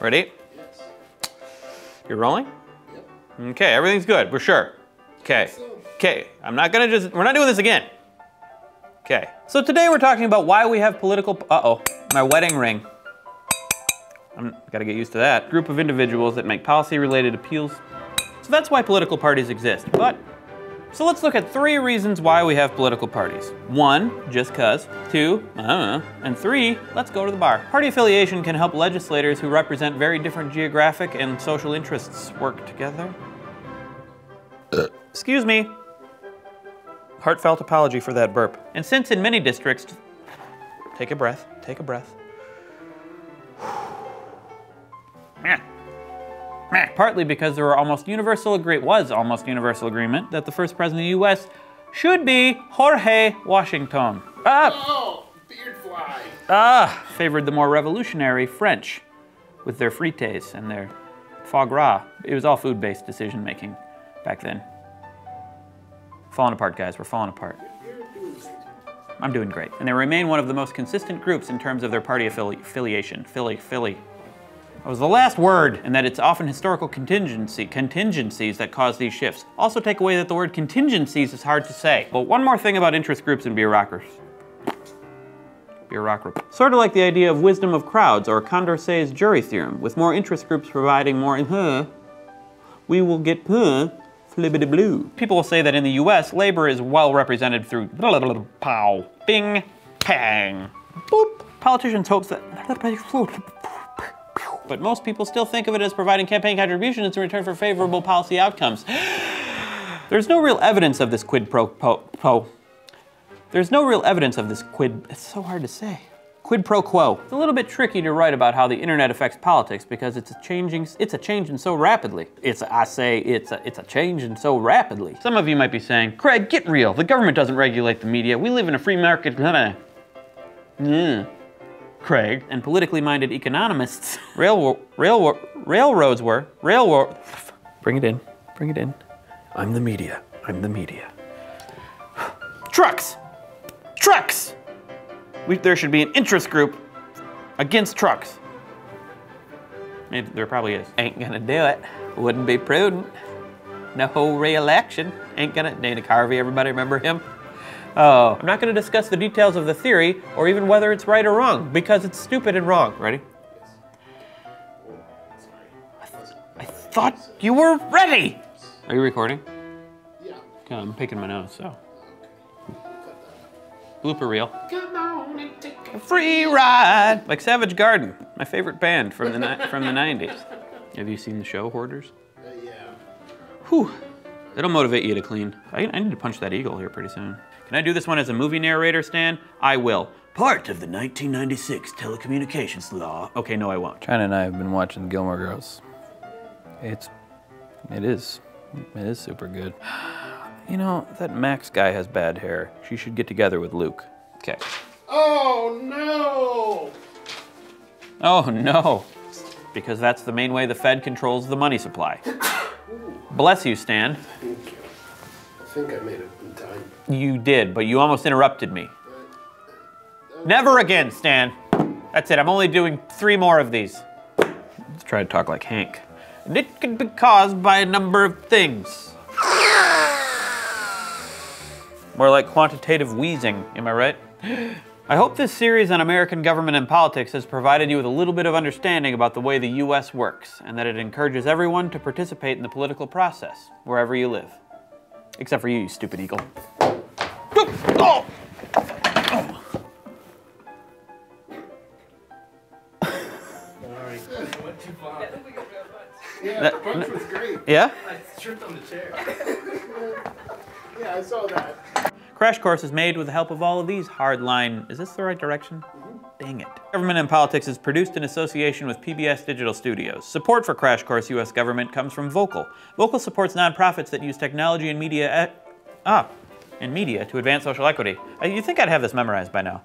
Ready? Yes. You're rolling? Yep. Okay, everything's good. We're sure. Okay. Okay, I'm not gonna just, we're not doing this again. Okay, so today we're talking about why we have political, uh-oh, my wedding ring. I'm gotta get used to that. Group of individuals that make policy-related appeals. So that's why political parties exist. But, so let's look at three reasons why we have political parties. One, just cause. Two, I don't know. And three, let's go to the bar. Party affiliation can help legislators who represent very different geographic and social interests work together. Excuse me. Heartfelt apology for that burp. And since in many districts, take a breath, take a breath. Meh. Partly because there were almost universal agree was almost universal agreement that the first president of the U.S. should be Jorge Washington. Ah, oh, beard fly. ah, favored the more revolutionary French with their frites and their foie gras. It was all food-based decision making back then. Falling apart, guys. We're falling apart. You're doing the same thing. I'm doing great. And they remain one of the most consistent groups in terms of their party affili- affiliation. Philly, Philly. Was the last word, and that it's often historical contingency, contingencies that cause these shifts. Also take away that the word contingencies is hard to say. But one more thing about interest groups and bureaucracy. Bureaucracy. Sort of like the idea of wisdom of crowds or Condorcet's jury theorem, with more interest groups providing more huh, we will get huh, flibbity blue. People will say that in the US, labor is well represented through blah, blah, blah, pow, bing, pang, boop. Politicians hope that. But most people still think of it as providing campaign contributions in return for favorable policy outcomes. There's no real evidence of this quid pro po. There's no real evidence of this quid. It's so hard to say. Quid pro quo. It's a little bit tricky to write about how the internet affects politics because it's a changing. It's a changing so rapidly. It's I say it's a it's a changing so rapidly. Some of you might be saying, Craig, get real. The government doesn't regulate the media. We live in a free market. Yeah. Craig and politically minded economists. Rail, rail, railroads were railroad. Bring it in. Bring it in. I'm the media. I'm the media. Trucks. Trucks. We, there should be an interest group against trucks. Maybe there probably is. Ain't gonna do it. Wouldn't be prudent. No re-election. Ain't gonna. Dana Carvey. Everybody remember him? Oh, I'm not going to discuss the details of the theory or even whether it's right or wrong because it's stupid and wrong. Ready? I thought you were ready. Are you recording? Yeah. I'm picking my nose, so. Blooper reel. Come on and take a Free ride, like Savage Garden, my favorite band from the from the '90s. Have you seen the show Hoarders? Uh, yeah. Whew, that'll motivate you to clean. I, I need to punch that eagle here pretty soon. Can I do this one as a movie narrator, Stan? I will. Part of the 1996 telecommunications law. Okay, no, I won't. China and I have been watching the Gilmore Girls. It's, it is, it is super good. You know, that Max guy has bad hair. She should get together with Luke. Okay. Oh no! Oh no, because that's the main way the Fed controls the money supply. Bless you, Stan. Thank you. I think I made it in time. You did, but you almost interrupted me. Never again, Stan. That's it. I'm only doing three more of these. Let's try to talk like Hank. And it can be caused by a number of things. More like quantitative wheezing, am I right? I hope this series on American government and politics has provided you with a little bit of understanding about the way the US works, and that it encourages everyone to participate in the political process, wherever you live. Except for you, you stupid eagle. Oh! Sorry. Went too far. Yeah, That- the punch was great. Yeah? I tripped on the chair. Yeah, I saw that. Crash Course is made with the help of all of these hardline. Is this the right direction? Dang it. Government and Politics is produced in association with PBS Digital Studios. Support for Crash Course U.S. government comes from Voqal. Voqal supports nonprofits that use technology and media at, ah, and media to advance social equity. Uh, you think I'd have this memorized by now.